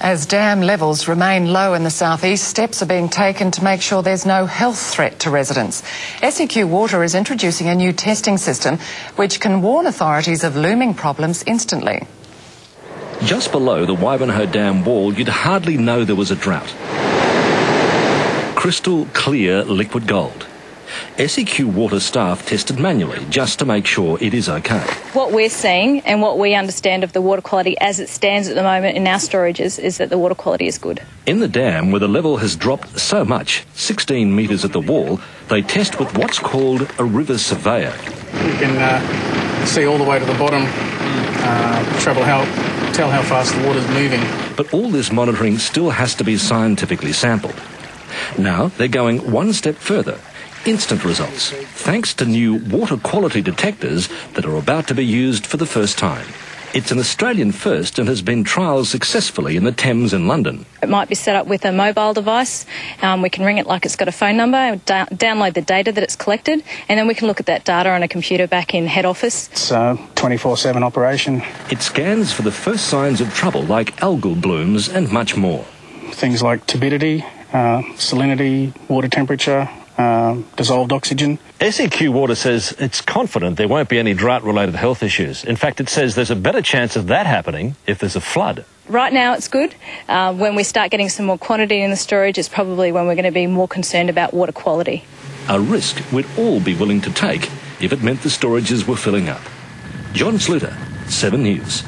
As dam levels remain low in the southeast, steps are being taken to make sure there's no health threat to residents. SEQ Water is introducing a new testing system which can warn authorities of looming problems instantly. Just below the Wivenhoe Dam wall, you'd hardly know there was a drought. Crystal clear liquid gold. SEQ water staff tested manually just to make sure it is okay. What we're seeing and what we understand of the water quality as it stands at the moment in our storages is that the water quality is good. In the dam, where the level has dropped so much, 16 metres at the wall, they test with what's called a RiverSurveyor. You can uh, see all the way to the bottom, uh, travel how, tell how fast the water's moving. But all this monitoring still has to be scientifically sampled. Now they're going one step further instant results, thanks to new water quality detectors that are about to be used for the first time. It's an Australian first and has been trialled successfully in the Thames in London. It might be set up with a mobile device. Um, we can ring it like it's got a phone number, da- download the data that it's collected, and then we can look at that data on a computer back in head office. It's a 24 7 operation. It scans for the first signs of trouble like algal blooms and much more. Things like turbidity, uh, salinity, water temperature, uh, dissolved oxygen. SEQ Water says it's confident there won't be any drought related health issues. In fact, it says there's a better chance of that happening if there's a flood. Right now, it's good. Uh, when we start getting some more quantity in the storage, is probably when we're going to be more concerned about water quality. A risk we'd all be willing to take if it meant the storages were filling up. John Sluter, 7 News.